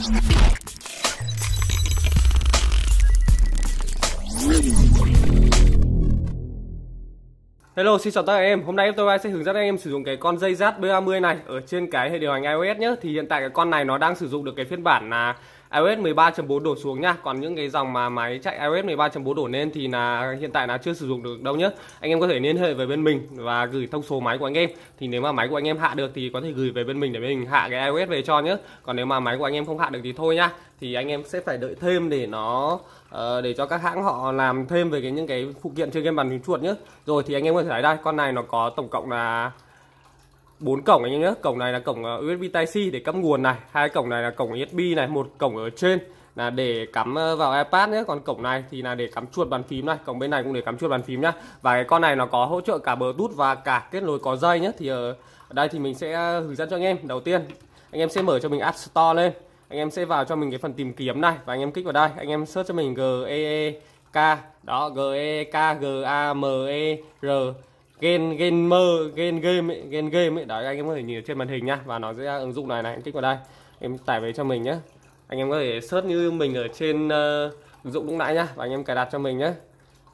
Hello, xin chào tất cả em. Hôm nay tôi sẽ hướng dẫn anh em sử dụng cái con dây rát B30 này ở trên cái hệ điều hành iOS nhé. Thì hiện tại cái con này nó đang sử dụng được cái phiên bản là iOS 13.4 đổ xuống nha. Còn những cái dòng mà máy chạy iOS 13.4 đổ lên thì là hiện tại là chưa sử dụng được đâu nhé. Anh em có thể liên hệ với bên mình và gửi thông số máy của anh em. Thì nếu mà máy của anh em hạ được thì có thể gửi về bên mình để mình hạ cái iOS về cho nhé. Còn nếu mà máy của anh em không hạ được thì thôi nhá. Thì anh em sẽ phải đợi thêm để nó uh, để cho các hãng họ làm thêm về cái những cái phụ kiện trên game bàn phím chuột nhé. Rồi thì anh em có thể thấy đây, con này nó có tổng cộng là bốn cổng anh em nhé. Cổng này là cổng ờ, USB Type C để cắm nguồn này. Hai cổng này là cổng USB này, một cổng ở trên là để cắm ờ, vào iPad nhé. Còn cổng này thì là để cắm chuột bàn phím này. Cổng bên này cũng để cắm chuột bàn phím nhá. Và cái con này nó có hỗ trợ cả Bluetooth và cả kết nối có dây nhé. Thì ở đây thì mình sẽ ờ, hướng dẫn cho anh em. Đầu tiên, anh em sẽ mở cho mình App Store lên. Anh em sẽ vào cho mình cái phần tìm kiếm này và anh em kích vào đây. Anh em search cho mình G E K. Đó, G E K, G A M E R game gamer game game ấy, game game ấy. Đấy anh em có thể nhìn trên màn hình nhá và nó sẽ ứng dụng này này em kích vào đây. Em tải về cho mình nhé anh em có thể search như mình ở trên uh, ứng dụng lúc nãy nhá và anh em cài đặt cho mình nhé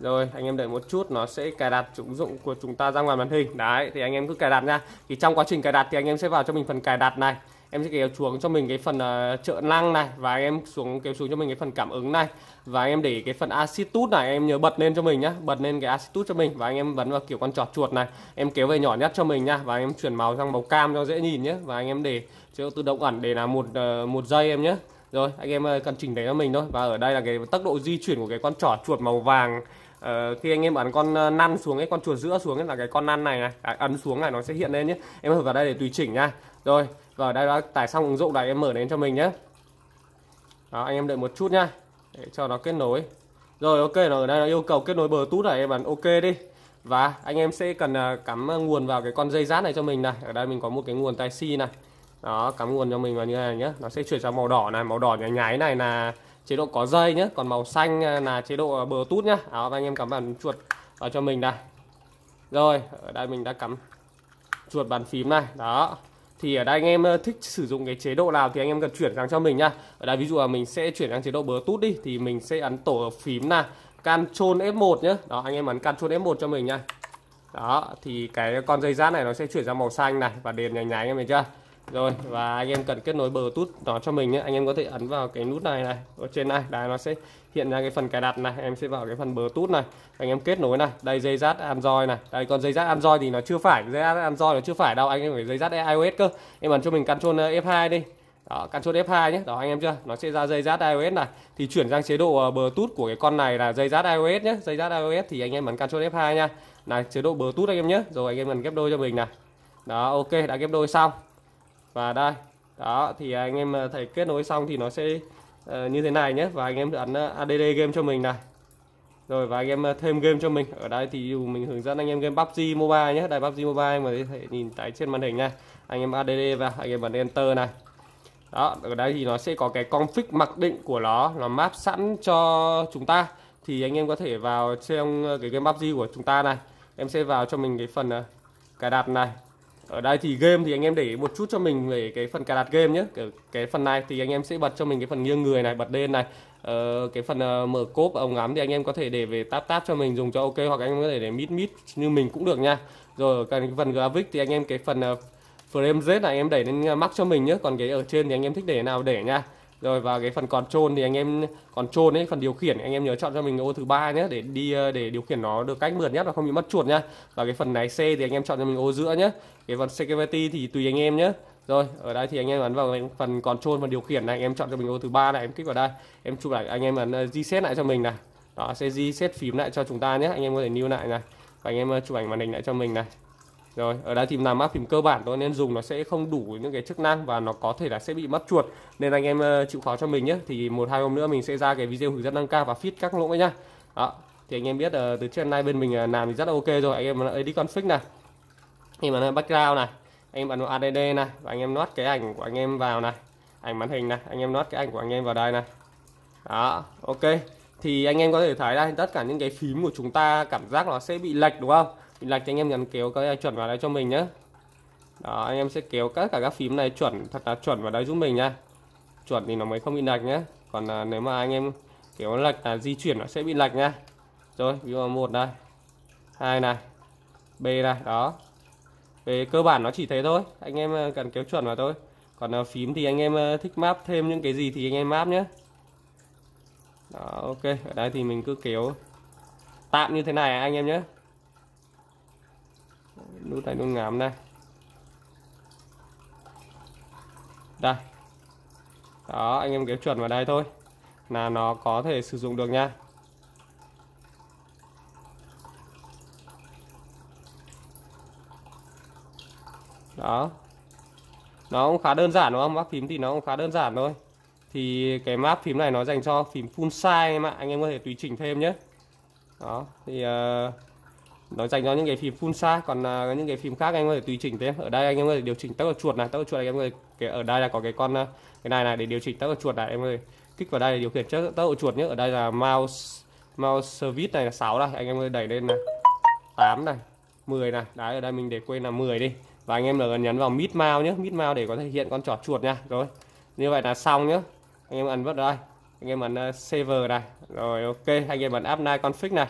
rồi anh em đợi một chút nó sẽ cài đặt ứng dụng của chúng ta ra ngoài màn hình. Đấy thì anh em cứ cài đặt nha thì trong quá trình cài đặt thì anh em sẽ vào cho mình phần cài đặt này em sẽ kéo xuống cho mình cái phần uh, trợ năng này và em xuống kéo xuống cho mình cái phần cảm ứng này và em để cái phần acid tút này em nhớ bật lên cho mình nhá bật lên cái acid tút cho mình và anh em bấm vào kiểu con trọt chuột này. Em kéo về nhỏ nhất cho mình nhá và anh em chuyển màu sang màu cam cho dễ nhìn nhé và anh em để chế độ tự động ẩn để là một uh, một giây em nhé rồi anh em ờ, cần chỉnh để cho mình thôi và ở đây là cái tốc độ di chuyển của cái con trỏ chuột màu vàng Ờ, khi anh em ấn con ờ, năn xuống cái con chuột giữa xuống ấy, là cái con năn này này à, ấn xuống này nó sẽ hiện lên nhé em thử vào đây để tùy chỉnh nha. Rồi Vâng, và đây đã tải xong ứng dụng này em mở đến cho mình nhé. Đó, anh em đợi một chút nhá, để cho nó kết nối. Rồi, ok, nó ở đây nó yêu cầu kết nối bluetooth này, em bắn ok đi. Và anh em sẽ cần à, cắm nguồn vào cái con dây rát này cho mình này. Ở đây mình có một cái nguồn tai si này. Đó, cắm nguồn cho mình vào như này nhé nó sẽ chuyển sang màu đỏ này, màu đỏ nháy nháy này là chế độ có dây nhé còn màu xanh à, là chế độ à, bluetooth nhá. Đó anh em cắm bàn chuột vào cho mình đây rồi, ở đây mình đã cắm chuột bàn phím này. Đó thì ở đây anh em ờ, thích sử dụng cái chế độ nào thì anh em cần chuyển sang cho mình nhá ở đây ví dụ là mình sẽ chuyển sang chế độ Bluetooth đi, thì mình sẽ ấn tổ phím là Ctrl F1 nhé đó, anh em ấn Ctrl F1 cho mình nha. Đó, thì cái con dây rát này nó sẽ chuyển ra màu xanh này và đèn nhảy nhảy anh em thấy chưa? Rồi và anh em cần kết nối bluetooth nó cho mình nhé. Anh em có thể ấn vào cái nút này này ở trên này. Đây nó sẽ hiện ra cái phần cài đặt này. Em sẽ vào cái phần bluetooth này. Anh em kết nối này. Đây dây dắt android này. Đây còn dây dắt android thì nó chưa phải. Dây dắt android nó chưa phải đâu. Anh em phải dây dắt ios cơ. Em ấn cho mình control F2 đi. Đó, Ctrl F2 nhé. Đó anh em chưa? Nó sẽ ra dây dắt iOS này. Thì chuyển sang chế độ ờ, Bluetooth của cái con này là dây dắt iOS nhé. Dây dắt iOS thì anh em ấn Ctrl F2 nha. Này chế độ Bluetooth anh em nhé. Rồi anh em cần ghép đôi cho mình này. Đó ok. Đã ghép đôi xong và đây đó thì anh em ờ, thấy kết nối xong thì nó sẽ uh, như thế này nhé. Và anh em ấn ờ, ADD game cho mình này. Rồi và anh em thêm game cho mình. Ở đây thì dù mình hướng dẫn anh em game PUBG Mobile nhé. Đây PUBG Mobile anh em có thể nhìn thấy trên màn hình nha anh em ADD và anh em bấm Enter này. Đó ở đây thì nó sẽ có cái config mặc định của nó. Nó map sẵn cho chúng ta. Thì anh em có thể vào trong cái game PUBG của chúng ta này. Em sẽ vào cho mình cái phần cài đặt này ở đây thì game thì anh em để một chút cho mình về cái phần cài đặt game nhé. Cái, cái phần này thì anh em sẽ bật cho mình cái phần nghiêng người này bật lên này. Ờ, cái phần uh, mở cốp ống ngắm thì anh em có thể để về tap tap cho mình dùng cho ok hoặc anh em có thể để mít mít như mình cũng được nha. Rồi cái phần graphic thì anh em cái phần uh, frame rate này anh em đẩy lên ờ, max cho mình nhé. Còn cái ở trên thì anh em thích để nào để nha rồi, và cái phần control thì anh em control ấy, phần điều khiển, anh em nhớ chọn cho mình ô thứ ba nhé, để đi, để điều khiển nó được cách mượt nhất và không bị mất chuột nhá. Và cái phần lái xe thì anh em chọn cho mình ô giữa nhé cái phần security thì tùy anh em nhé rồi, ở đây thì anh em ấn vào phần control và điều khiển này, anh em chọn cho mình ô thứ ba này, em kích vào đây. Em chụp lại, anh em ấn ờ, reset lại cho mình này. Đó, sẽ reset phím lại cho chúng ta nhé, anh em có thể lưu lại này. Và anh em ờ, chụp ảnh màn hình lại cho mình này rồi ở đây thì làm mã phím cơ bản thôi nên dùng nó sẽ không đủ những cái chức năng và nó có thể là sẽ bị mất chuột. Nên anh em ờ, chịu khó cho mình nhé. Thì một hai hôm nữa mình sẽ ra cái video hướng dẫn nâng cao và fit các lỗi nhá. Đó thì anh em biết uh, từ trước nay bên mình ờ, làm thì rất là ok rồi. Anh em đi config này anh em ấn background này anh em ấn add này và anh em nót cái ảnh của anh em vào này ảnh màn hình này anh em nót cái ảnh của anh em vào đây này. Đó ok. Thì anh em có thể thấy đây tất cả những cái phím của chúng ta cảm giác nó sẽ bị lệch đúng không? Bị lệch thì anh em nhấn kéo cái chuẩn vào đây cho mình nhé đó anh em sẽ kéo tất cả các phím này chuẩn thật là chuẩn vào đây giúp mình nha chuẩn thì nó mới không bị lệch nhé còn à, nếu mà anh em kéo lệch là di chuyển nó sẽ bị lệch nha rồi ví dụ một đây hai này b này đó. Về cơ bản nó chỉ thế thôi anh em à, cần kéo chuẩn vào thôi. Còn à, phím thì anh em à, thích map thêm những cái gì thì anh em map nhé đó ok ở đây thì mình cứ kéo tạm như thế này anh em nhé nút này nút ngắm đây. Đây. Đó anh em kéo chuẩn vào đây thôi. Là nó có thể sử dụng được nha. Đó. Nó cũng khá đơn giản đúng không? Map phím thì nó cũng khá đơn giản thôi. Thì cái map phím này nó dành cho phím full size em ạ. Anh em có thể tùy chỉnh thêm nhé. Đó thì uh, nó dành cho những cái phím full size còn uh, những cái phím khác anh có thể tùy chỉnh thêm ở đây anh em có thể điều chỉnh tốc độ chuột này tốc độ chuột anh em có thể cái ở đây là có cái con uh, cái này này để điều chỉnh tốc độ chuột này em ơi kích vào đây để điều khiển tốc độ chuột nhé. Ở đây là mouse mouse service này là 6 đây anh em ơi đẩy lên à, này 8 này 10 này. Đấy ở đây mình để quên là 10 đi. Và anh em là nhấn vào mid mouse nhé mid mouse để có thể hiện con trỏ chuột nha. Rồi như vậy là xong nhé. Anh em ấn vào đây anh em ấn uh, save này. Rồi ok anh em ấn apply config này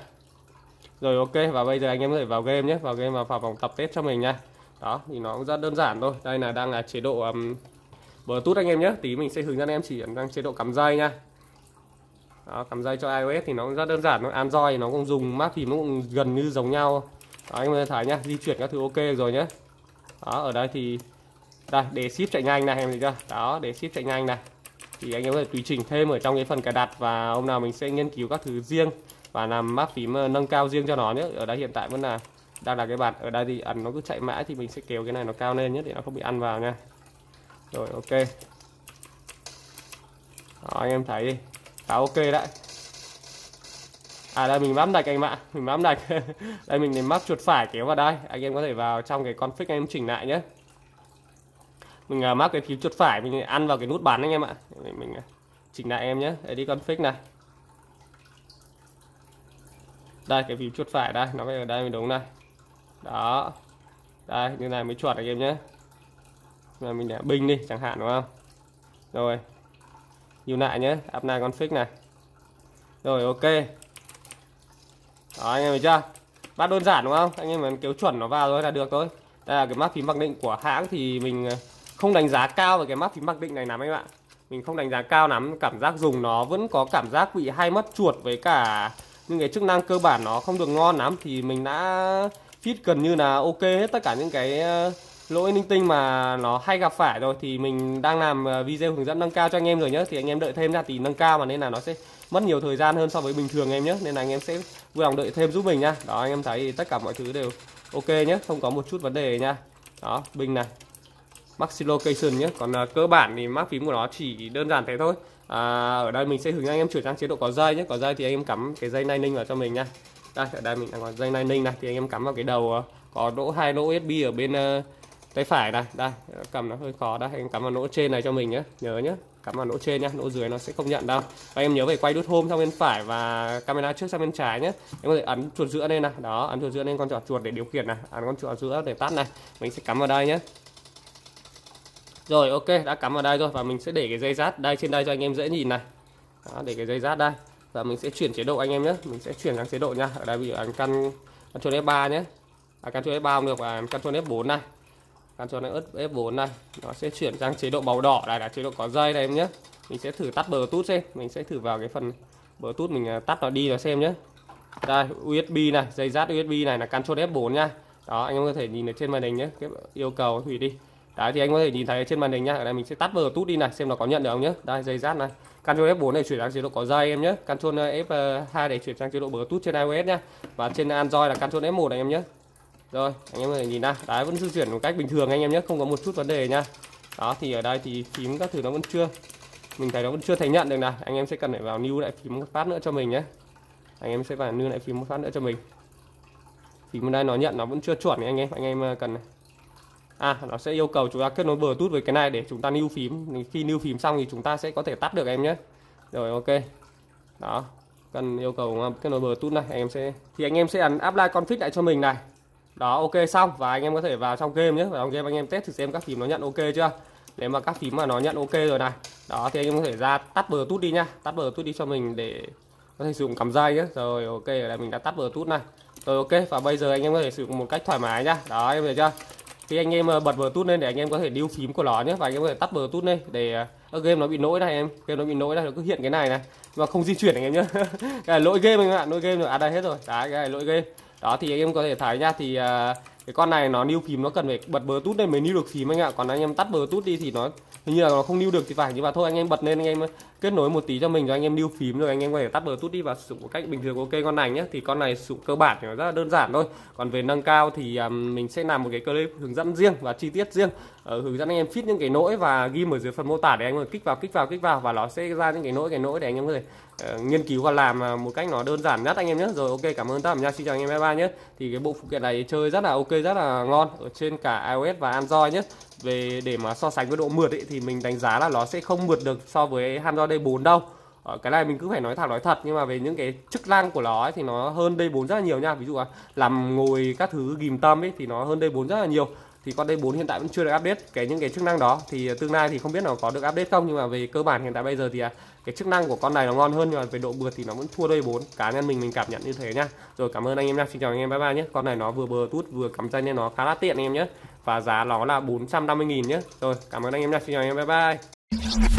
rồi ok và bây giờ anh em có thể vào game nhé. Vào game và vào vòng tập test cho mình nha. Đó thì nó cũng rất đơn giản thôi. Đây là đang là chế độ um, bluetooth anh em nhé. Tí mình sẽ hướng dẫn em chỉ đang chế độ cắm dây nha. Đó, cắm dây cho iOS thì nó cũng rất đơn giản nó Android thì nó cũng dùng map thì nó cũng gần như giống nhau. Đó, anh em thấy nhá di chuyển các thứ ok rồi nhé đó ở đây thì đây để ship chạy nhanh này em thấy chưa? Đó để ship chạy nhanh này. Thì anh em có thể tùy chỉnh thêm ở trong cái phần cài đặt và hôm nào mình sẽ nghiên cứu các thứ riêng và làm map phím ờ, nâng cao riêng cho nó nhé. Ở đây hiện tại vẫn là đang là cái bạt ở đây thì ẩn nó cứ chạy mãi thì mình sẽ kéo cái này nó cao lên nhất để nó không bị ăn vào nha. Rồi ok. Đó, anh em thấy đi. Khá ok đấy. À đây mình bấm đạch anh ạ mình bấm đạch. Đây mình đến map chuột phải kéo vào đây. Anh em có thể vào trong cái config anh em chỉnh lại nhé. Mình à, mắc cái phím chuột phải mình ăn vào cái nút bắn anh em ạ. Mình, mình chỉnh lại em nhé. Để đi config này đây, cái phím chuột phải đây, nó phải ở đây mới đúng này. Đó. Đây, như này mới chuột anh em nhé. Là mình để binh đi, chẳng hạn, đúng không? Rồi. Nhiều lại nhé còn fix này. Rồi, ok. Đó, anh em thấy chưa? Bắt đơn giản, đúng không? Anh em mình kéo chuẩn nó vào rồi là được thôi. Đây là cái mắt phím mặc định của hãng thì mình ờ, không đánh giá cao về cái mắt phím mặc định này lắm anh bạn mình không đánh giá cao lắm, cảm giác dùng nó vẫn có cảm giác bị hay mất chuột với cả những cái chức năng cơ bản nó không được ngon lắm thì mình đã fit gần như là ok hết tất cả những cái ờ, lỗi linh tinh mà nó hay gặp phải rồi. Thì mình đang làm ờ, video hướng dẫn nâng cao cho anh em rồi nhé thì anh em đợi thêm ra thì nâng cao mà nên là nó sẽ mất nhiều thời gian hơn so với bình thường em nhé nên là anh em sẽ vui lòng đợi thêm giúp mình nha đó, anh em thấy thì tất cả mọi thứ đều ok nhé không có một chút vấn đề nha đó, bình này. Maxi location nhé còn ờ, cơ bản thì mắc phím của nó chỉ đơn giản thế thôi à, ở đây mình sẽ hướng anh em chuyển sang chế độ có dây nhé. Có dây thì anh em cắm cái dây lightning vào cho mình nha. Đây ở đây mình đang có dây lightning này thì anh em cắm vào cái đầu ờ, có lỗ hai lỗ USB ở bên uh, tay phải này. Đây cầm nó hơi khó đây. Anh cắm vào lỗ trên này cho mình nhé. Nhớ nhé cắm vào lỗ trên nhá lỗ dưới nó sẽ không nhận đâu. Và em nhớ phải quay đút home sang bên phải và camera trước sang bên trái nhé. Em có thể ấn chuột giữa lên này. Đó ấn chuột giữa lên con trỏ chuột để điều khiển này. Ấn con chuột giữa để tắt này. Mình sẽ cắm vào đây nhé rồi ok đã cắm vào đây rồi. Và mình sẽ để cái dây rát đây trên đây cho anh em dễ nhìn này. Đó, để cái dây rát đây. Và mình sẽ chuyển chế độ anh em nhé. Mình sẽ chuyển sang chế độ nha. Ở đây bây giờ ấn căn căn F3 nhé. À, căn F3 không được và căn F4 này. Căn này F4 này. Nó sẽ chuyển sang chế độ màu đỏ. Này là chế độ có dây này em nhé. Mình sẽ thử tắt Bluetooth tút xem. Mình sẽ thử vào cái phần Bluetooth tút mình à, tắt nó đi nó xem nhé. Đây USB này dây rát USB này là căn F4 nha. Đó anh em có thể nhìn ở trên màn hình nhé. Cái yêu cầu hủy đi đấy, thì anh có thể nhìn thấy trên màn hình nhá. Ở đây mình sẽ tắt bờ tút đi này, xem nó có nhận được không nhé đây, dây rát này. Control F4 này chuyển sang chế độ có dây em nhé Control F2 ờ, để chuyển sang chế độ Bluetooth trên iOS nhá. Và trên Android là Control F1 này em nhé rồi, anh em có thể nhìn ra đấy, vẫn di chuyển một cách bình thường anh em nhé không có một chút vấn đề nha đó, thì ở đây thì phím các thứ nó vẫn chưa, mình thấy nó vẫn chưa thành nhận được này anh em sẽ cần phải vào new lại phím một phát nữa cho mình nhé anh em sẽ vào new lại phím một phát nữa cho mình. Phím bên đây nó nhận, nó vẫn chưa chuẩn anh em. Anh em ờ, cần này à nó sẽ yêu cầu chúng ta kết nối bluetooth với cái này để chúng ta lưu phím. Khi lưu phím xong thì chúng ta sẽ có thể tắt được em nhé. Rồi, ok. Đó, cần yêu cầu à, kết nối bluetooth này. Anh em sẽ, thì anh em sẽ ấn apply config lại cho mình này. Đó, ok, xong. Và anh em có thể vào trong game nhé. Vào trong game anh em test thử xem các phím nó nhận ok chưa. Nếu mà các phím mà nó nhận ok rồi này. Đó, thì anh em có thể ra tắt bờ tút đi nhá tắt bờ tút đi cho mình để có thể sử dụng cắm dây nhé. Rồi, ok, là mình đã tắt bờ tút này. Rồi, ok. Và bây giờ anh em có thể sử dụng một cách thoải mái nhá đó, em thấy chưa? Thì anh em ờ, bật bluetooth tút lên để anh em có thể điêu phím của nó nhé và anh em có thể tắt bluetooth tút lên để uh, game nó bị lỗi này em. Game nó bị lỗi này nó cứ hiện cái này này và không di chuyển anh em nhé. Cái lỗi game anh ạ lỗi game rồi à đây hết rồi. Đấy cái này lỗi game. Đó thì anh em có thể thấy nha thì uh, cái con này nó new phím nó cần phải bật bluetooth tút lên mới new được phím anh ạ. Còn anh em tắt bluetooth tút đi thì nó hình như là nó không lưu được thì phải nhưng mà thôi anh em bật lên anh em kết nối một tí cho mình rồi anh em lưu phím rồi anh em có thể tắt bờ tút đi và sử dụng một cách bình thường. Ok con này nhé thì con này sử dụng cơ bản thì nó rất là đơn giản thôi. Còn về nâng cao thì um, mình sẽ làm một cái clip hướng dẫn riêng và chi tiết riêng. Ở hướng dẫn anh em fit những cái lỗi và ghi ở dưới phần mô tả để anh em kích vào kích vào kích vào và nó sẽ ra những cái lỗi cái lỗi để anh em có thể uh, nghiên cứu và làm à, một cách nó đơn giản nhất anh em nhé rồi ok cảm ơn tất cả nha xin chào anh em bye bye nhé thì cái bộ phụ kiện này chơi rất là ok rất là ngon ở trên cả iOS và Android nhé về để mà so sánh với độ mượt ấy, thì mình đánh giá là nó sẽ không mượt được so với Android D4 đâu. Ở cái này mình cứ phải nói thẳng nói thật nhưng mà về những cái chức năng của nó ấy, thì nó hơn D4 rất là nhiều nha. Ví dụ là làm ngồi các thứ ghim tâm ấy thì nó hơn D4 rất là nhiều. Thì con D4 hiện tại vẫn chưa được update. Cái những cái chức năng đó thì tương lai thì không biết nó có được update không nhưng mà về cơ bản hiện tại bây giờ thì à, cái chức năng của con này nó ngon hơn nhưng mà về độ mượt thì nó vẫn thua D4 cá nhân mình mình cảm nhận như thế nhá rồi cảm ơn anh em nha. Xin chào anh em. Bye bye nhé. Con này nó vừa bờ tút vừa cắm chân nên nó khá là tiện anh em nhé và giá nó là 450.000 nhé rồi, cảm ơn anh em nha xin chào anh em. Bye bye.